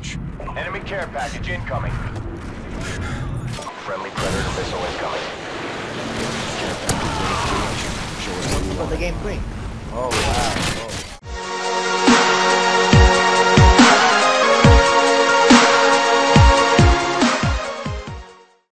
launch. Enemy care package incoming. Friendly Predator missile incoming. Care package. Show us what you But want the game green. Oh wow.